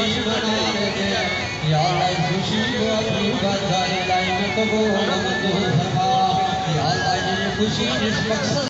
خوشی بنا دے یا اللہ خوشی کو اپنی بات لائن قبول منظور فرما یا اللہ خوشی جس مقصد